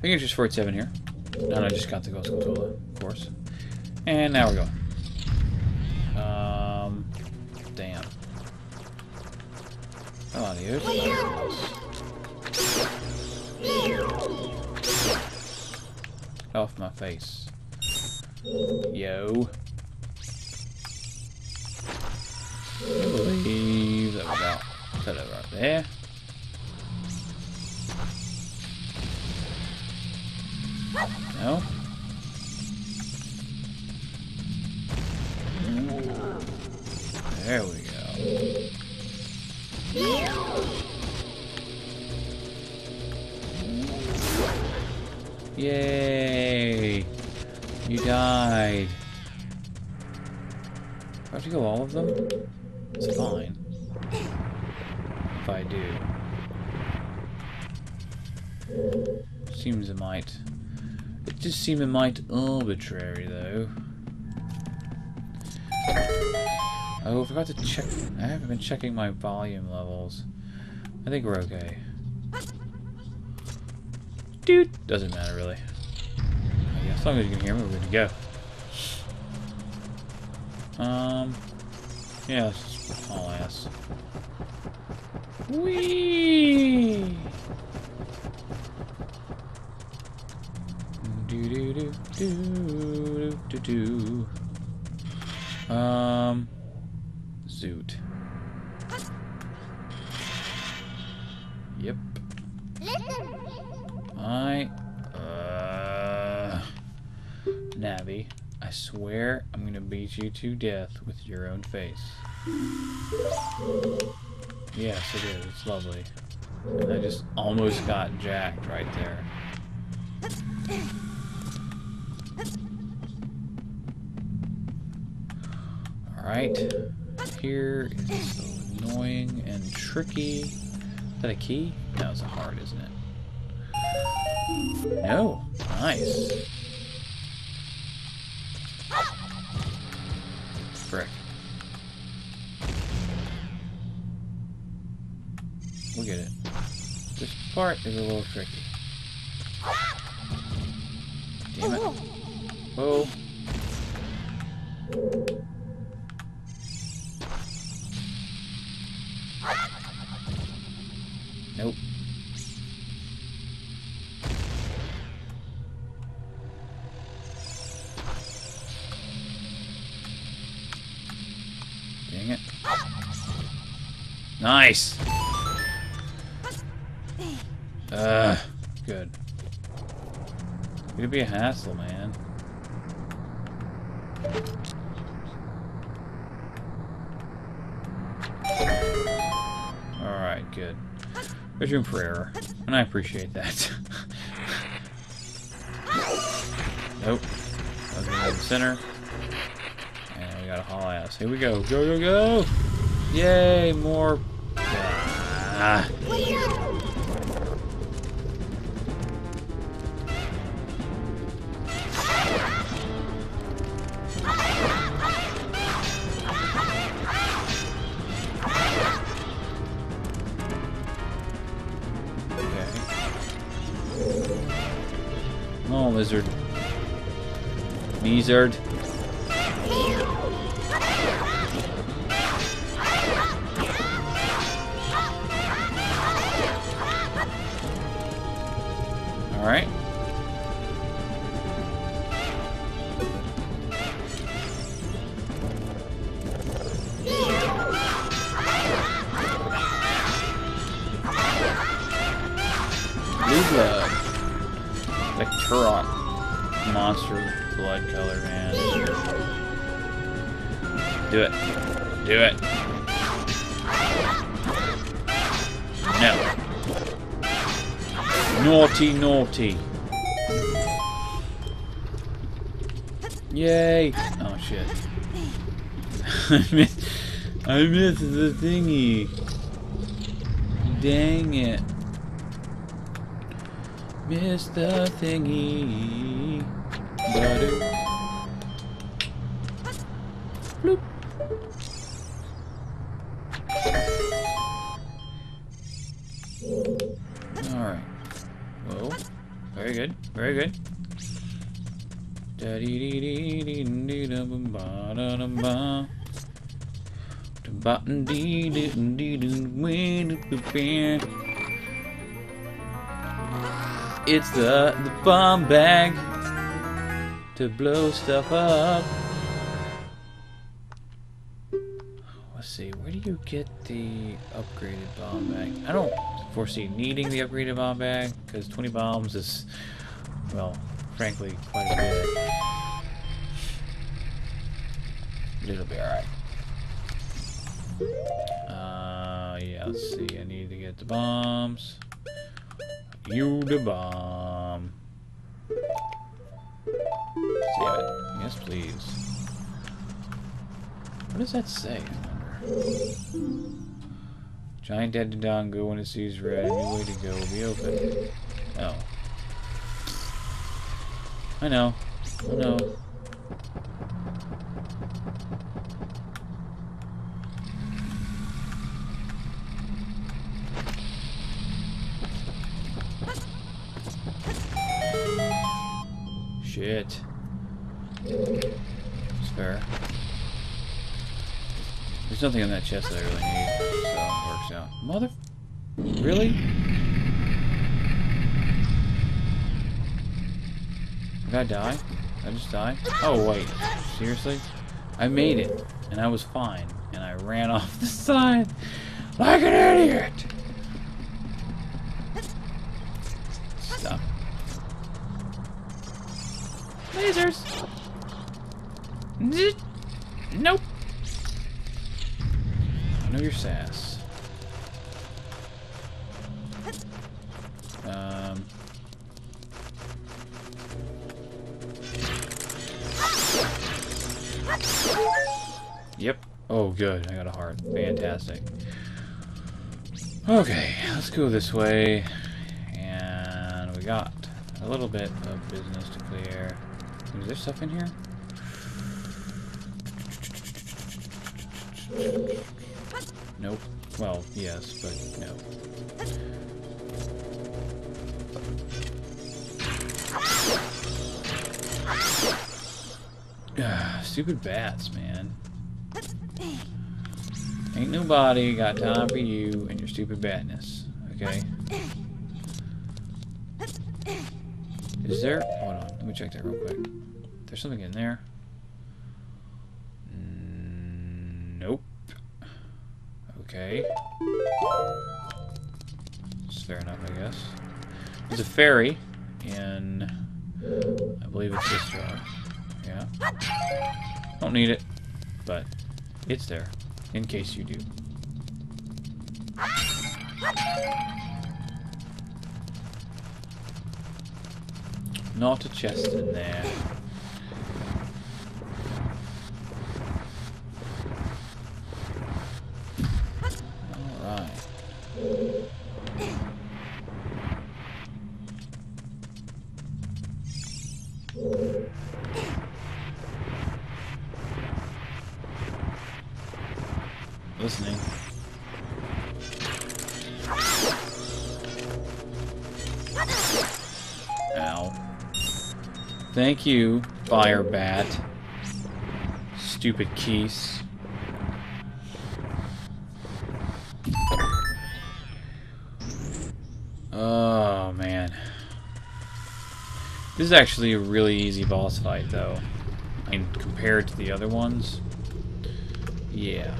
Fingers just 47 here. And I just got the Ghost Skulltula, of course. And now we're going. Um, damn. Come on, you. Off my face. Yo. I believe that was out. Set it right there. No? There we go. Yay! You died. Do I have to go all of them? It's fine. If I do. Seems it might. Just seemed it might arbitrary though. Oh, I forgot to check. I haven't been checking my volume levels. I think we're okay. Dude, doesn't matter really. Yeah, as long as you can hear me, we're good to go. Um, yeah, let's just ass. Whee! Do do do do do do do. Um, zoot. Yep. I, uh, Navi, I swear I'm gonna beat you to death with your own face. Yes, it is. It's lovely. I just almost got jacked right there. Alright. Here is so annoying and tricky. Is that a key? That was a heart, isn't it? No. Nice. Frick. We'll get it. This part is a little tricky. Damn it. Whoa. Nice! Uh, good. Gonna be a hassle, man. Alright, good. There's room for error, and I appreciate that. nope. Nothing in the center. And we got a haul ass. Here we go. Go, go, go! Yay, more... Ah. Okay. Oh, lizard. Lizard. Alright. Blue blood. Like Turok monster blood color, man. Do it. Do it. No. Naughty, naughty. Yay! Oh shit. I missed, I missed the thingy. Dang it. Missed the thingy. Ba-doo. Bloop. Very good. It's the the bomb bag to blow stuff up. Let's see, where do you get the upgraded bomb bag? I don't foresee needing the upgraded bomb bag because 20 bombs is, well, frankly, quite a bit. But it'll be alright. Uh, yeah, let's see. I need to get the bombs. You the bomb. It. Yes, please. What does that say? Giant dead Dodongo when it sees red. New way to go will be open. Oh. I know. I know. Shit. Fair. There's nothing in that chest that I really need, so it works out. Mother... Really? Did I die? Did I just die? Oh, wait. Seriously? I made it, and I was fine, and I ran off the side like an idiot! Stop. Lasers! Nope. I know your sass. Oh, good. I got a heart. Fantastic. Okay, let's go this way. And we got a little bit of business to clear. Is there stuff in here? Nope. Well, yes, but no. Ah, Stupid bats, man. Ain't nobody got time for you and your stupid badness. Okay? Is there... Hold on. Let me check that real quick. There's something in there. Nope. Okay. It's fair enough, I guess. There's a fairy in... I believe it's this jar. Yeah. Don't need it, but it's there, in case you do. Not a chest in there. Alright. Listening. Ow. Thank you, Fire Bat. Stupid Keese. Oh, man. This is actually a really easy boss fight, though. I mean, compared to the other ones. Yeah.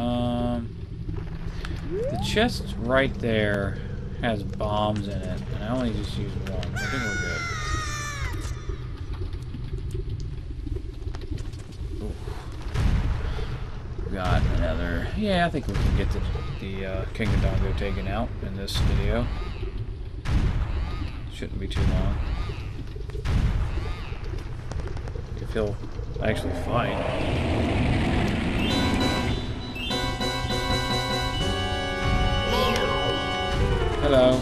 Um, the chest right there has bombs in it, and I only just used one. I think we're good. Got another. Yeah, I think we can get the, the uh, King Dodongo taken out in this video. Shouldn't be too long. If he'll actually fight. Hello.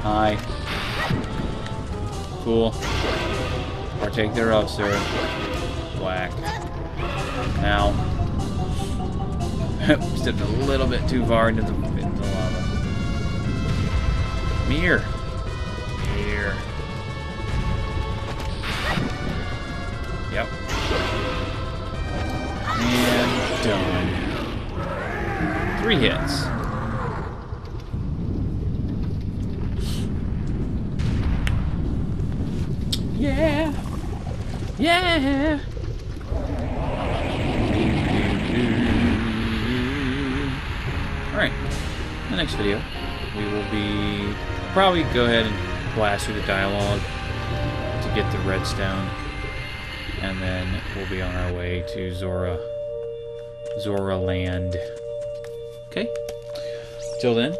Hi. Cool. Partake thereof, sir. Whack. Now. Stepped a little bit too far into the Mirror. Here. Yep. And done. Three hits. Yeah. Yeah. Alright. In the next video, we will be probably go ahead and blast through the dialogue to get the redstone. And then we'll be on our way to Zora Zora Land. Okay. Till then,